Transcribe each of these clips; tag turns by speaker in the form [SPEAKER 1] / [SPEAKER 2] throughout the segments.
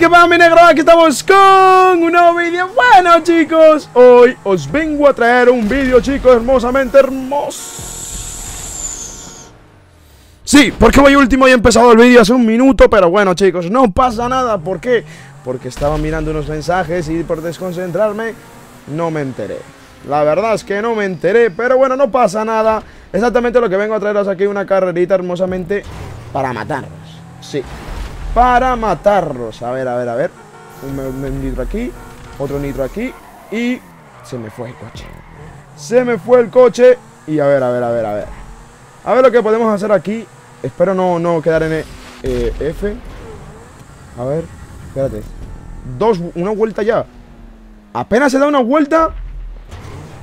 [SPEAKER 1] qué pasa mi negro, aquí estamos con un nuevo vídeo Bueno chicos, hoy os vengo a traer un vídeo chicos hermosamente hermoso. Sí, porque voy último y he empezado el vídeo hace un minuto Pero bueno chicos, no pasa nada, ¿por qué? Porque estaba mirando unos mensajes y por desconcentrarme no me enteré. La verdad es que no me enteré, pero bueno, no pasa nada. Exactamente lo que vengo a traeros aquí, una carrerita hermosamente para matarnos Sí, para matarlos. A ver, a ver, a ver. Un, nitro aquí, otro nitro aquí y se me fue el coche. Se me fue el coche y a ver, a ver, a ver, a ver. A ver lo que podemos hacer aquí. Espero no, no quedar en eh, F. A ver, espérate. Dos, una vuelta ya. Apenas se da una vuelta.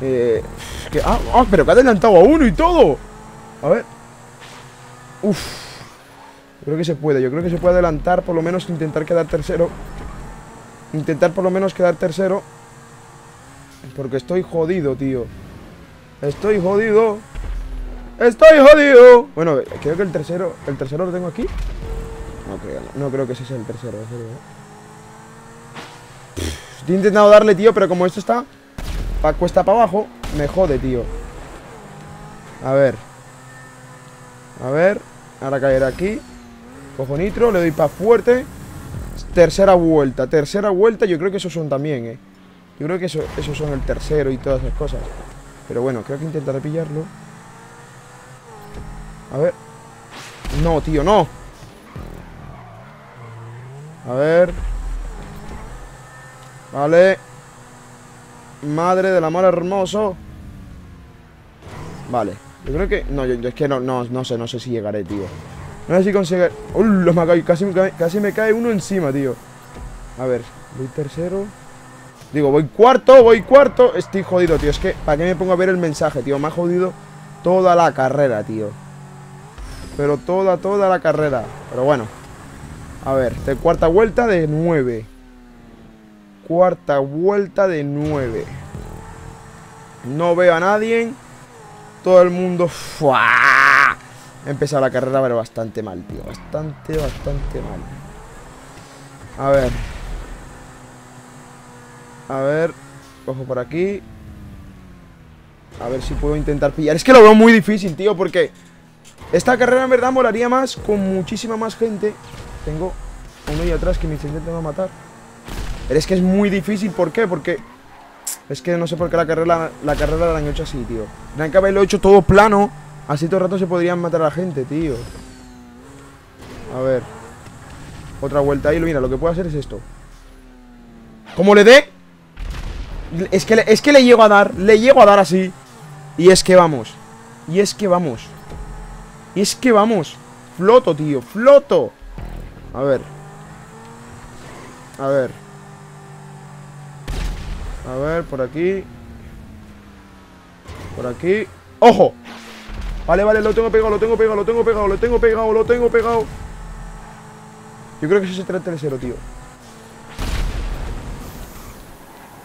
[SPEAKER 1] Eh, ah, ah, pero que ha adelantado a uno y todo. A ver. Uf creo que se puede, yo creo que se puede adelantar, por lo menos intentar quedar tercero. Intentar por lo menos quedar tercero. Porque estoy jodido, tío. Estoy jodido. Estoy jodido. Bueno, creo que el tercero, el tercero lo tengo aquí. No creo, no, creo que ese sea el tercero. Estoy intentando darle, tío, pero como esto está pa cuesta para abajo, me jode, tío. A ver. A ver. Ahora caer aquí. Cojo nitro, le doy para fuerte. Tercera vuelta, tercera vuelta Yo creo que esos son también, eh. Yo creo que eso, esos son el tercero y todas esas cosas. Pero bueno, creo que intentaré pillarlo. A ver. No, tío, no. A ver. Vale. Madre del amor hermoso. Vale. Yo creo que... No, yo, es que no, no, no sé, no sé si llegaré, tío no sé si consigue... ¡Uh! Me casi, casi me cae uno encima, tío. A ver, voy tercero. Digo, voy cuarto, voy cuarto. Estoy jodido, tío. Es que, ¿para qué me pongo a ver el mensaje, tío? Me ha jodido toda la carrera, tío. Pero toda, toda la carrera. Pero bueno. A ver, de cuarta vuelta de nueve. Cuarta vuelta de nueve. No veo a nadie. Todo el mundo... ¡Fua! He empezado la carrera, pero bastante mal, tío. Bastante, bastante mal. A ver. A ver. Cojo por aquí. A ver si puedo intentar pillar. Es que lo veo muy difícil, tío, porque... Esta carrera en verdad molaría más con muchísima más gente. Tengo uno ahí atrás que me va a matar. Pero es que es muy difícil, ¿por qué? Porque... Es que no sé por qué la carrera, la carrera la han hecho así, tío. Tendrían que haberlo hecho todo plano Así todo el rato se podrían matar a la gente, tío. A ver. Otra vuelta ahí. Mira, lo que puedo hacer es esto. Como le dé... Es que, le, es que le llego a dar. Le llego a dar así. Y es que vamos. Y es que vamos. Y es que vamos. Floto, tío. Floto. A ver. A ver. A ver, por aquí. Por aquí. ¡Ojo! Vale, vale, lo tengo pegado, lo tengo pegado, lo tengo pegado, lo tengo pegado, lo tengo pegado. Yo creo que ese será el tercero, tío.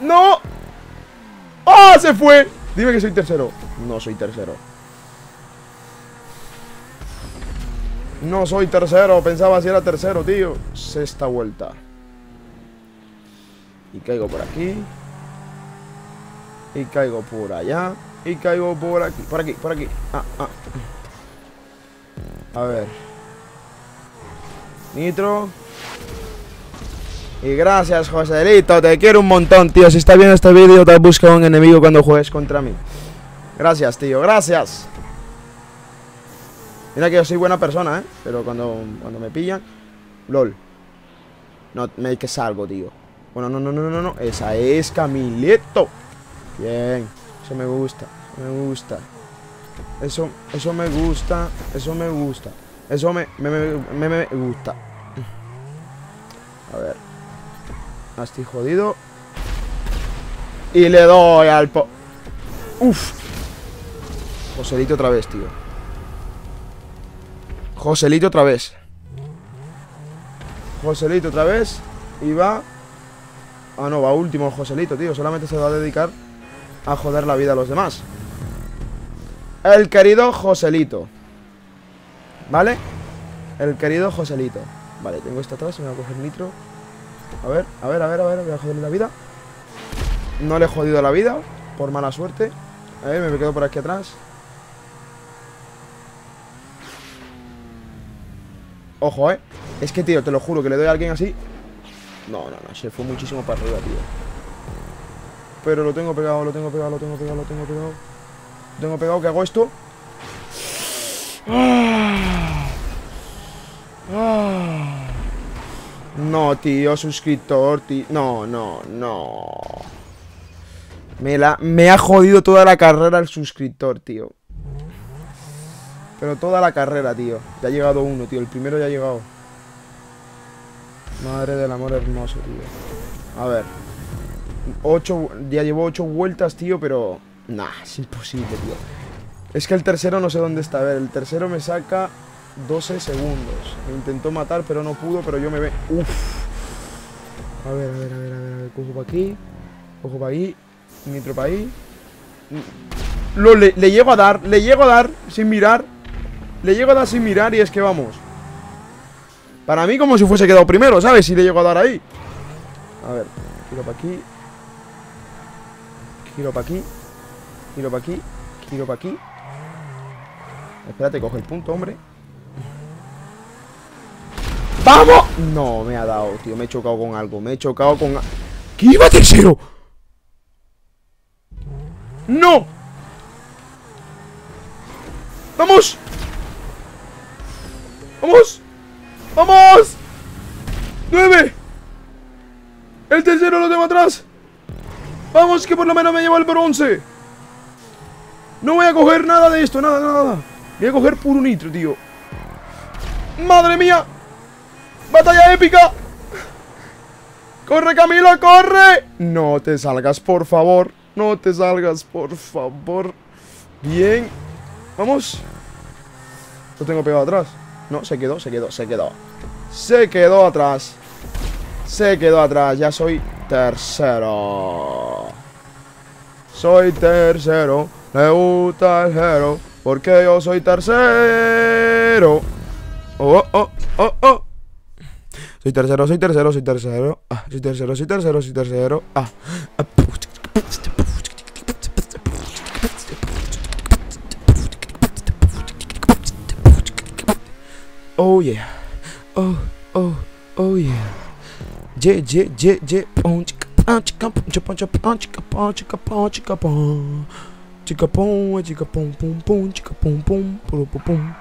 [SPEAKER 1] ¡No! ¡Ah! ¡Se fue! Dime que soy tercero. No soy tercero. No soy tercero. Pensaba si era tercero, tío. Sexta vuelta. Y caigo por aquí. Y caigo por allá. Y caigo por aquí, por aquí, por aquí. Ah, ah. A ver. Nitro. Y gracias, Joselito. Te quiero un montón, tío. Si está viendo este vídeo, te busca un enemigo cuando juegues contra mí. Gracias, tío. Gracias. Mira que yo soy buena persona, ¿eh? Pero cuando, cuando me pillan... LOL. No, me que salgo, tío. Bueno, no, no, no, no, no. Esa es Camileto. Bien. Me gusta, me gusta. Eso, eso me gusta, eso me gusta. Eso me, me, me, me gusta. A ver. Estoy jodido. Y le doy al po... Uf. Joselito otra vez, tío. Joselito otra vez. Joselito otra vez. Y va... Ah, no, va último el Joselito, tío. Solamente se va a dedicar a joder la vida a los demás. El querido Joselito. ¿Vale? El querido Joselito. Vale, tengo esto atrás, me voy a coger nitro. A ver, a ver, a ver, a ver, voy a joderle la vida. No le he jodido la vida, por mala suerte. A ver, me quedo por aquí atrás. Ojo, eh. Es que, tío, te lo juro que le doy a alguien así. No, no, no, se fue muchísimo para arriba, tío. Pero lo tengo pegado, lo tengo pegado, lo tengo pegado, lo tengo pegado. Lo tengo pegado, que hago esto. No, tío, suscriptor, tío. No, no, no. Me, la, me ha jodido toda la carrera el suscriptor, tío. Pero toda la carrera, tío. Ya ha llegado uno, tío. El primero ya ha llegado. Madre del amor hermoso, tío. A ver. Ocho, ya llevo ocho vueltas, tío, pero... Nah, es imposible, tío. Es que el tercero no sé dónde está. A ver, el tercero me saca 12 segundos. Me intentó matar, pero no pudo, pero yo me ve... Uf. A ver, a ver, a ver, a ver, a ver. Cojo para aquí. Cojo para ahí. Nitro para ahí. Lo, le, le llego a dar, le llego a dar sin mirar. Le llego a dar sin mirar y es que vamos. Para mí como si fuese quedado primero, ¿sabes? Si le llego a dar ahí. A ver, giro para aquí. Giro para aquí. Giro para aquí. Giro para aquí. Espérate, coge el punto, hombre. ¡Vamos! No, me ha dado, tío. Me he chocado con algo. Me he chocado con... ¿Qué iba tercero? ¡No! ¡Vamos! ¡Vamos! ¡Vamos! ¡Nueve! El tercero lo tengo atrás. Vamos, que por lo menos me llevo el bronce. No voy a coger nada de esto, nada, nada. Voy a coger puro nitro, tío. ¡Madre mía! ¡Batalla épica! ¡Corre, Camilo, corre! No te salgas, por favor. No te salgas, por favor. Bien. Vamos. Lo tengo pegado atrás. No, se quedó, se quedó, se quedó. Se quedó atrás. Se quedó atrás. Ya soy tercero. Soy tercero. Le gusta el hero. Porque yo soy tercero. Oh, oh, oh, oh. Soy tercero, soy tercero, soy tercero. Ah, soy tercero, soy tercero, soy tercero. Ah. Oh yeah. Oh, oh, oh yeah. Yeah, yeah, yeah, yeah. Pum, chica, pum, chica, pum, chica, chica, chica, pum, pum, pum, pum, pum, pum, pum.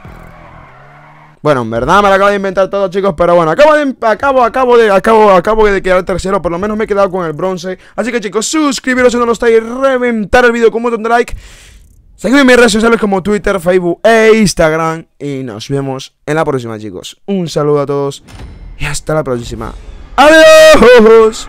[SPEAKER 1] Bueno, en verdad me lo acabo de inventar todo, chicos, pero bueno, acabo de, acabo, acabo de, acabo, acabo de quedar tercero, por lo menos me he quedado con el bronce. Así que chicos, suscribiros si no lo estáis, reventar el vídeo con un botón de like. Seguidme en mis redes sociales como Twitter, Facebook e Instagram. Y nos vemos en la próxima, chicos. Un saludo a todos y hasta la próxima. Adiós.